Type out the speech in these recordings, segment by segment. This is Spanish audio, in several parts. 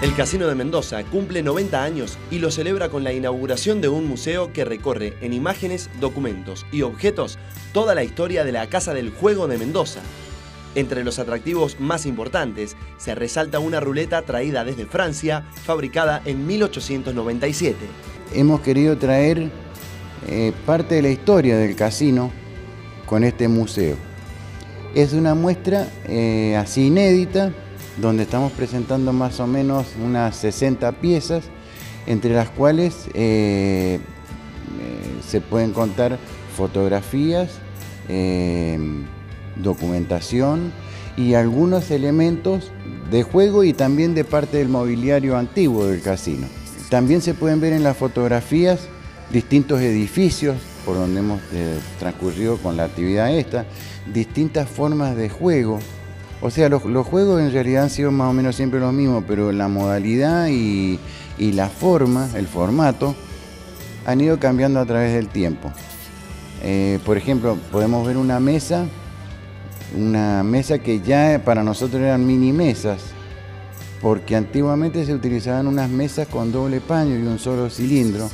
El Casino de Mendoza cumple 90 años y lo celebra con la inauguración de un museo que recorre en imágenes, documentos y objetos toda la historia de la Casa del Juego de Mendoza. Entre los atractivos más importantes se resalta una ruleta traída desde Francia, fabricada en 1897. Hemos querido traer eh, parte de la historia del casino con este museo. Es una muestra eh, así inédita donde estamos presentando más o menos unas 60 piezas, entre las cuales eh, eh, se pueden contar fotografías, eh, documentación y algunos elementos de juego y también de parte del mobiliario antiguo del casino. También se pueden ver en las fotografías distintos edificios por donde hemos transcurrido con la actividad esta, distintas formas de juego, o sea, los, juegos en realidad han sido más o menos siempre los mismos, pero la modalidad y, la forma, el formato, han ido cambiando a través del tiempo. Eh, por ejemplo, podemos ver una mesa, una mesa que ya para nosotros eran mini mesas, porque antiguamente se utilizaban unas mesas con doble paño y un solo cilindro,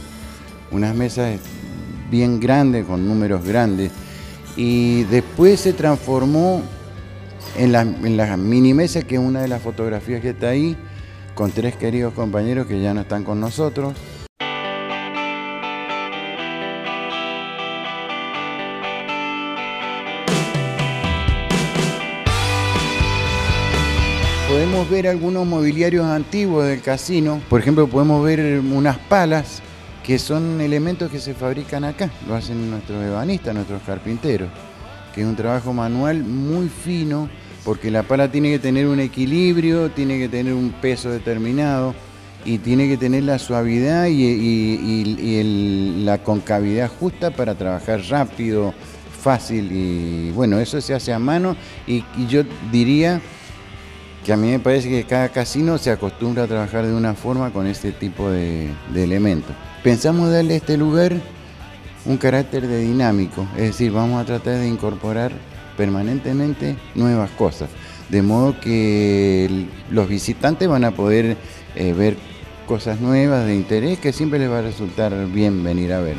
unas mesas bien grandes, con números grandes, y después se transformó en la, en mini mesa, que es una de las fotografías que está ahí, con tres queridos compañeros que ya no están con nosotros. Podemos ver algunos mobiliarios antiguos del casino, por ejemplo podemos ver unas palas que son elementos que se fabrican acá, lo hacen nuestros ebanistas, nuestros carpinteros, que es un trabajo manual muy fino, porque la pala tiene que tener un equilibrio, tiene que tener un peso determinado y tiene que tener la suavidad y, la concavidad justa para trabajar rápido, fácil y bueno, eso se hace a mano y, yo diría que a mí me parece que cada casino se acostumbra a trabajar de una forma con este tipo de, de elementos. Pensamos darle este lugar un carácter de dinámico, es decir, vamos a tratar de incorporar permanentemente nuevas cosas, de modo que los visitantes van a poder eh, ver cosas nuevas de interés que siempre les va a resultar bien venir a ver.